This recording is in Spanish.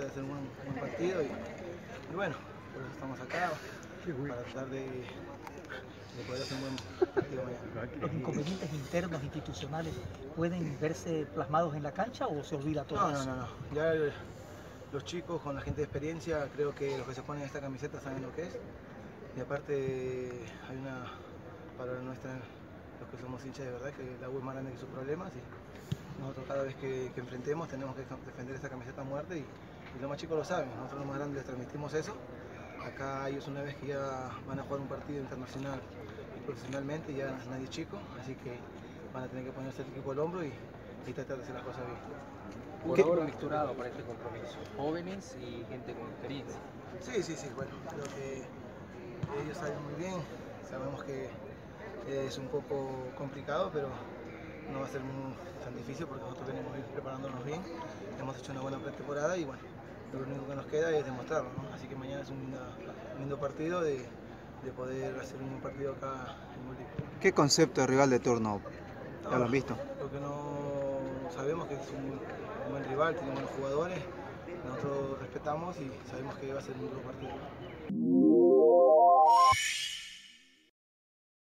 de hacer un buen, buen partido y, y bueno, por eso estamos acá, para tratar de, de poder hacer un buen partido mañana. ¿Los inconvenientes internos, institucionales, pueden verse plasmados en la cancha o se olvida todo No, eso? no, no, no. Ya el- los chicos con la gente de experiencia, creo que los que se ponen esta camiseta saben lo que es. Y aparte hay una palabra nuestra, los que somos hinchas de verdad, que la U es más grande que sus problemas y nosotros cada vez que, que enfrentemos tenemos que defender esta camiseta a muerte y, y los más chicos lo saben, nosotros los más grandes les transmitimos eso. Acá ellos una vez que ya van a jugar un partido internacional y profesionalmente, ya nadie es chico, así que van a tener que ponerse el equipo al hombro y, y tratar de hacer las cosas bien. Por ¿Qué? ahora mixturado para este compromiso. Jóvenes y gente con experiencia. Sí, sí, sí, bueno, creo que ellos saben muy bien, sabemos que es un poco complicado, pero no va a ser muy tan difícil porque nosotros venimos bien preparándonos bien, hemos hecho una buena pretemporada y bueno, lo único que nos queda es demostrarlo, ¿no? así que mañana es un lindo, un lindo partido de, de poder hacer un buen partido acá en Bolivia. ¿Qué concepto de rival de turno? ¿Ya lo han visto? Porque no sabemos que es un, un buen rival, tiene buenos jugadores, nosotros respetamos y sabemos que va a ser un duro partido.